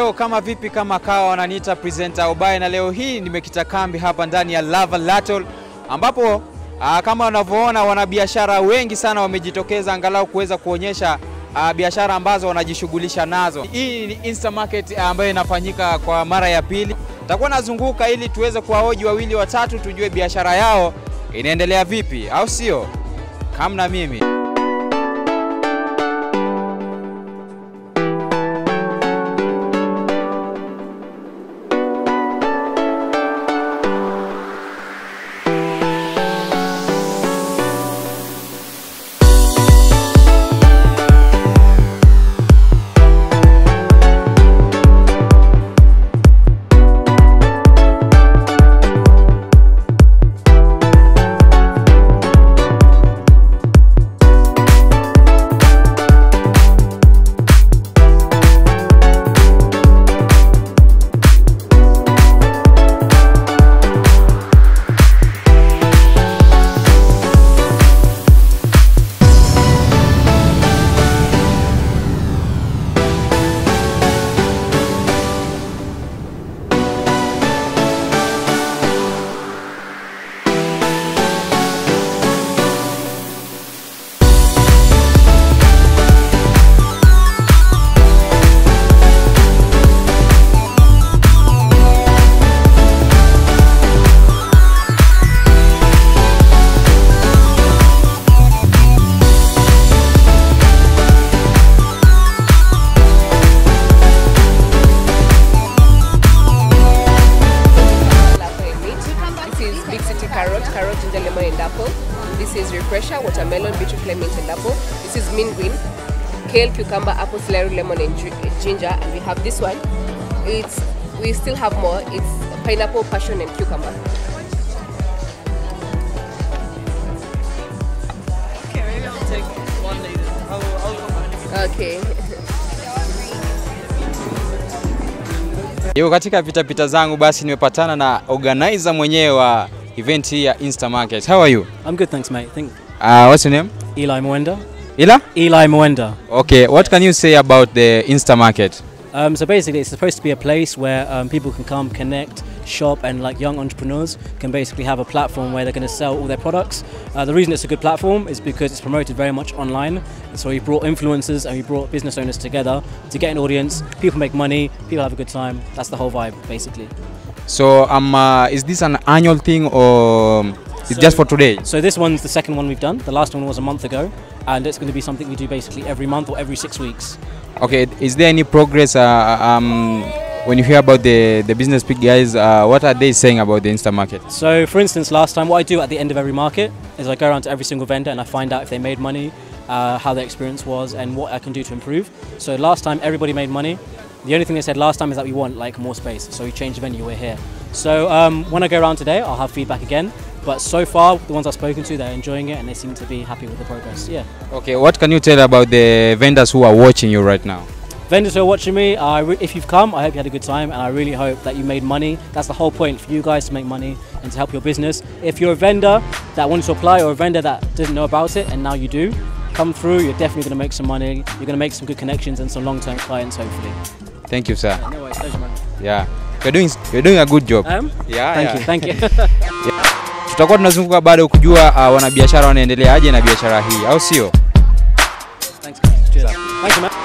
Leo kama vipi kama kawa wananiita presenter Obaye, na leo hii nimekita kambi hapa ndani ya Lava Latol ambapo aa, kama wanavyoona wanabiashara wengi sana wamejitokeza angalau kuweza kuonyesha aa, biashara ambazo wanajishughulisha nazo. Hii ni Insta Market ambayo inafanyika kwa mara ya pili. Takuwa nazunguka ili tuweze kuwahoji wawili watatu, tujue biashara yao inaendelea vipi, au sio? Kama na mimi is Big City Carrot, Carrot, Ginger, Lemon and Apple. This is Refresher, Watermelon, Beetroot, Lemon and Apple. This is Mint Green, Kale, Cucumber, Apple, Celery, Lemon and Ginger. And we have this one. It's We still have more. It's Pineapple, Passion and Cucumber. Okay. Yo, katika pitapita zangu basi nimepatana na organizer mwenyewe wa event hii ya Insta Market. How are you? I'm good, thanks, mate. Thank you. Uh, what's your name? Eli Mwenda. Ila? Eli Mwenda. Okay, what can you say about the Insta Market? Um, so basically, it's supposed to be a place where um, people can come, connect, shop, and like young entrepreneurs can basically have a platform where they're going to sell all their products. Uh, the reason it's a good platform is because it's promoted very much online. So we brought influencers and we brought business owners together to get an audience. People make money. People have a good time. That's the whole vibe, basically. So, um, uh, is this an annual thing or it's So- just for today? So this one's the second one we've done. The last one was a month ago, and it's going to be something we do basically every month or every six weeks. Okay, is there any progress uh, um, when you hear about the, the business big guys? Uh, what are they saying about the Insta Market? So, for instance, last time, what I do at the end of every market is I go around to every single vendor and I find out if they made money, uh, how their experience was, and what I can do to improve. So, last time, everybody made money. The only thing they said last time is that we want like more space, so we changed the venue. We're here. So, um, when I go around today, I'll have feedback again. But so far, the ones I've spoken to, they're enjoying it and they seem to be happy with the progress. Yeah. Okay, what can you tell about the vendors who are watching you right now? Vendors who are watching me, re- if you've come, I hope you had a good time, and I really hope that you made money. That's the whole point for you guys to make money and to help your business. If you're a vendor that wanted to apply, or a vendor that didn't know about it and now you do, come through. You're definitely going to make some money. You're going to make some good connections and some long-term clients, hopefully. Thank you, sir. No worries, pleasure, man. Yeah, you're doing, you're doing a good job. Um, yeah, thank yeah. you, thank you. Tutakuwa tunazunguka bado kujua uh, wanabiashara wanaendeleaje na biashara hii, au sio? Thanks, guys. Cheers. Thank you, man.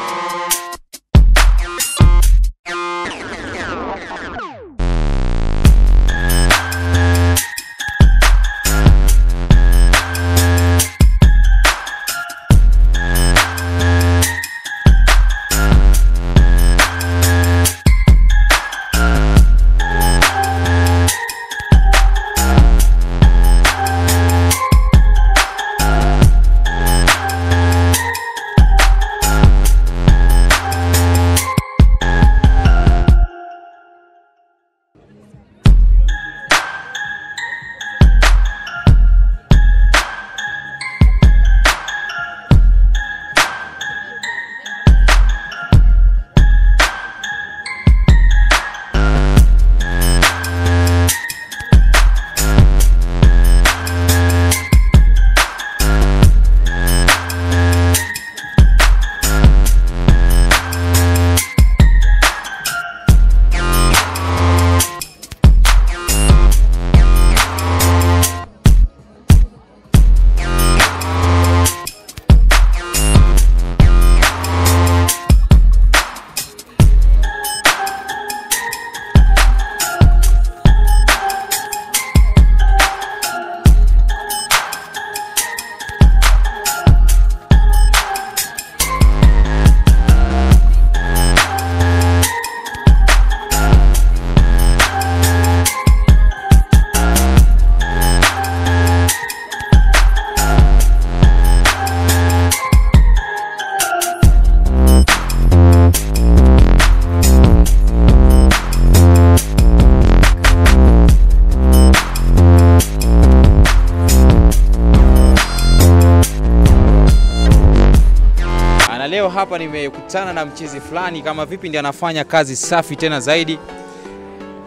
Hapa nimekutana na mchezi fulani, kama vipi ndiye anafanya kazi safi tena zaidi.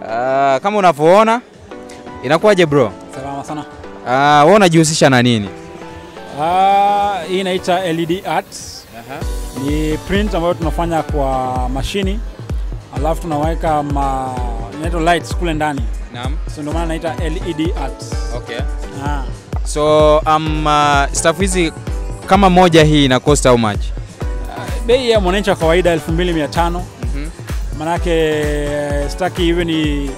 Uh, kama unavyoona inakuwaje bro? Salama sana. Ah, wewe unajihusisha na nini? Ah, hii inaita LED art. Uh-huh. Ni print ambayo tunafanya kwa mashini alafu tunaweka ma inaitwa lights kule ndani, Naam. so ndio maana naita LED art. Okay. Ah. So um, uh, staff hizi kama moja hii ina cost how much? Bei ya mwananchi wa kawaida 2500 Mhm. manake eh, staki iwe ni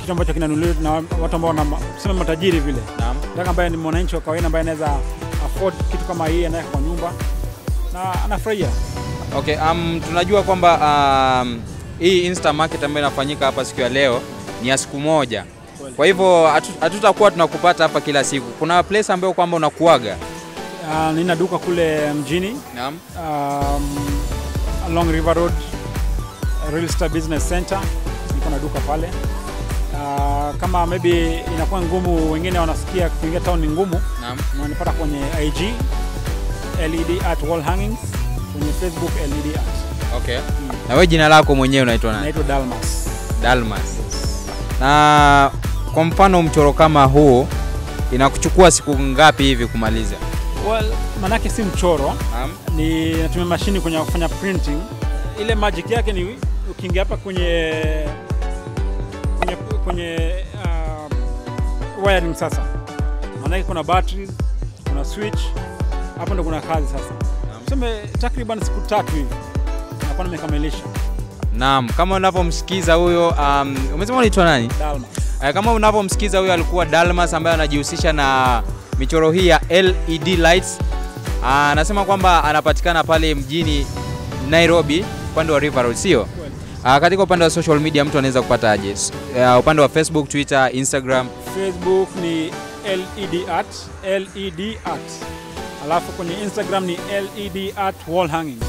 kitu ambacho kinanunuliwa na watu ambao wanasema matajiri vile. Naam. Nataka ambaye ni mwananchi wa kawaida ambaye anaweza afford kitu kama hii, anaweka kwa nyumba na anafurahia. Okay, um, tunajua kwamba um, hii Insta Market ambayo inafanyika hapa siku ya leo ni ya siku moja. Kwa hivyo hatu- hatutakuwa tunakupata hapa kila siku. Kuna place ambayo kwamba unakuaga. Uh, nina duka kule mjini Naam. um, along River Road Real Star Business Center, niko na duka pale. Uh, kama maybe inakuwa ngumu, wengine wanasikia kuingia town ni ngumu, Naam. unanipata kwenye IG LED art wall hangings, kwenye Facebook LED art. Okay. Mm. Na wewe jina lako mwenyewe unaitwa nani? Naitwa Dalmas. Dalmas. Na kwa mfano mchoro kama huu inakuchukua siku ngapi hivi kumaliza? Well, manake si mchoro, Naam. ni natumia mashini kwenye kufanya printing. Ile magic yake ni ukiingia hapa kwenye kwenye, kwenye uh, wiring sasa, manake kuna batteries, kuna switch, hapo ndo kuna kazi sasa. Tuseme takriban siku tatu hivi nakuwa nimekamilisha. Naam, kama unavyomsikiza huyo um, umesema unaitwa nani? Dalma. Eh, Kama unavyomsikiza huyo alikuwa Dalmas ambaye anajihusisha na michoro hii ya LED lights. Ah, Anasema kwamba anapatikana pale mjini Nairobi upande wa River Road, sio? Ah, katika upande wa social media mtu anaweza kupata aje? Eh, upande wa Facebook, Twitter, Instagram. Facebook ni LED art, LED art. Alafu kwenye Instagram ni LED art wall hangings.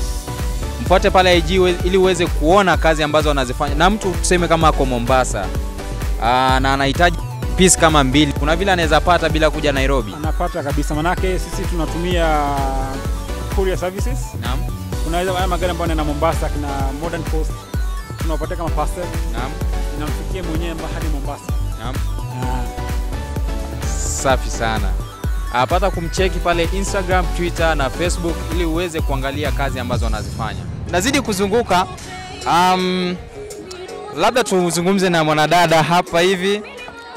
Mfuate pale IG ili uweze kuona kazi ambazo anazifanya. Na mtu tuseme kama ako Mombasa uh, na anahitaji piece kama mbili, kuna vile anaweza pata bila kuja Nairobi. Anapata kabisa, manake sisi tunatumia courier services. Naam, Unaweza haya magari ambayo yanaenda Mombasa, kina Modern Post tunawapatia kama parcel, naam, inamfikia mwenyewe hadi Mombasa. naam. Ah, Safi sana. Apata kumcheki pale Instagram, Twitter na Facebook ili uweze kuangalia kazi ambazo anazifanya. Nazidi kuzunguka. Um, labda tuzungumze na mwanadada hapa hivi.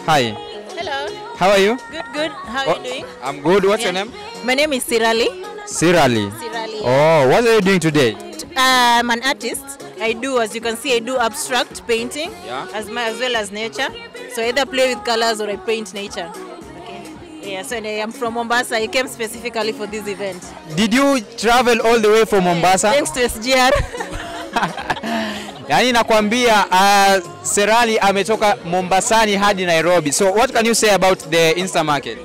Hi. Hello. How are you? Good, good. How Oh, are you doing? I'm good. What's your name? My name is Sirali. Sirali. Sirali. Oh, what are you doing today? I'm an artist. I do, as you can see, I do abstract painting Yeah. as, my, as well as nature. So I either play with colors or I paint nature. Yeah, so I am from Mombasa. I came specifically for this event. Did you travel all the way from Mombasa? Thanks to SGR. Yaani nakwambia uh, Serali ametoka Mombasani hadi Nairobi. So what can you say about the Insta market?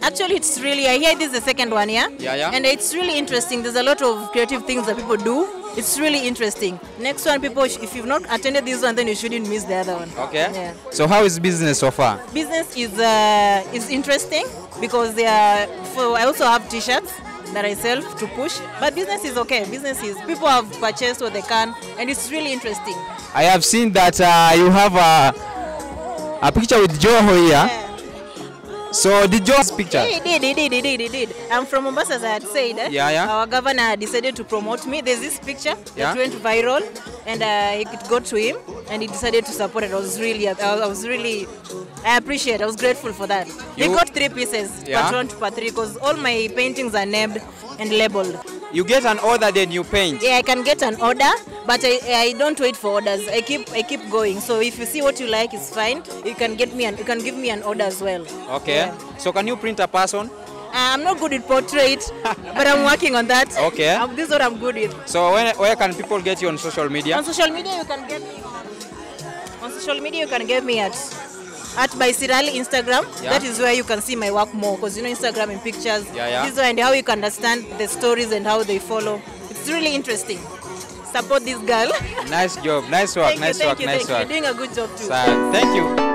Actually, it's really, I hear this is the second one, yeah? Yeah, yeah. And it's really interesting. There's a lot of creative things that people do. It's really interesting. Next one, people, if you've not attended this one, then you shouldn't miss the other one. Okay. Yeah. So how is business so far? Business is uh, is interesting because they are. For, I also have T-shirts that I sell to push, but business is okay. Business is people have purchased what they can, and it's really interesting. I have seen that uh, you have a, a picture with Joho here. Yeah. So did Joho's picture? He did, he did, he did, he did. I'm from Mombasa, as I had said. eh? Yeah, yeah. Our governor decided to promote me. There's this picture Yeah. that went viral, and uh, it got to him, and he decided to support it. I was really, I was really, I appreciate. I was grateful for that. You- got three pieces, Yeah. one to part three, because all my paintings are named and labeled. You get an order, then you paint. Yeah, I can get an order, but I, I don't wait for orders. I keep I keep going. So if you see what you like, it's fine. You can get me and you can give me an order as well. Okay. Yeah. So can you print a person? I'm not good with portrait, but I'm working on that. Okay. Um, this is what I'm good with. So where, where can people get you on social media? On social media, you can get me. On social media, you can get me at at by Sirali Instagram. Yeah. That is where you can see my work more, because you know Instagram and pictures. Yeah, yeah. This is and how you can understand the stories and how they follow. It's really interesting. Support this girl. Nice job. Nice work. thank nice you, work. you, nice thank you. work. You're doing a good job too. So, thank you.